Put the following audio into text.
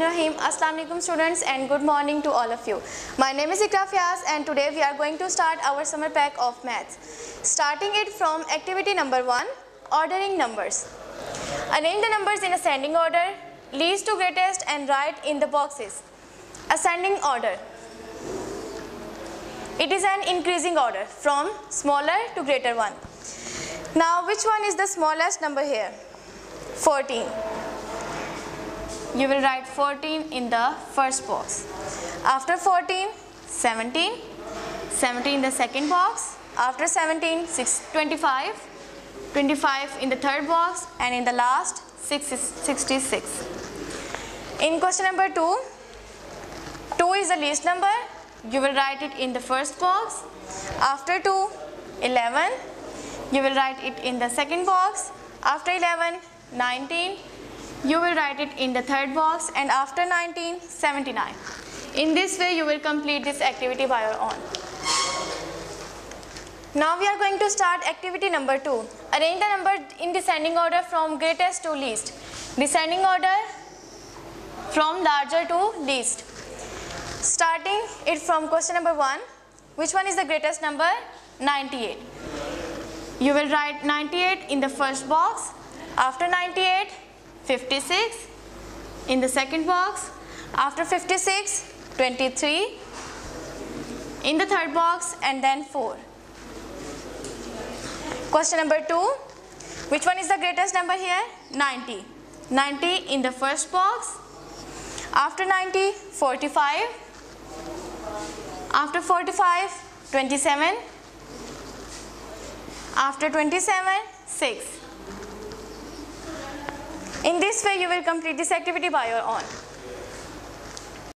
Rahim. Assalamu alaikum students and good morning to all of you. My name is Ikra Fiaz and today we are going to start our summer pack of maths. Starting it from activity number 1, ordering numbers. Arrange the numbers in ascending order, least to greatest and write in the boxes. Ascending order. It is an increasing order from smaller to greater one. Now which one is the smallest number here? 14 you will write 14 in the first box. After 14, 17, 17 in the second box. After 17, 6, 25, 25 in the third box and in the last 6 66. In question number 2, 2 is the least number. You will write it in the first box. After 2, 11. You will write it in the second box. After 11, 19 you will write it in the third box and after 1979. in this way you will complete this activity by your own. Now we are going to start activity number 2 arrange the number in descending order from greatest to least. Descending order from larger to least. Starting it from question number 1 which one is the greatest number? 98 you will write 98 in the first box. After 98 56 in the second box. After 56 23 in the third box and then 4 question number 2 which one is the greatest number here? 90 90 in the first box. After 90 45 after 45 27 after 27 6 in this way you will complete this activity by your own.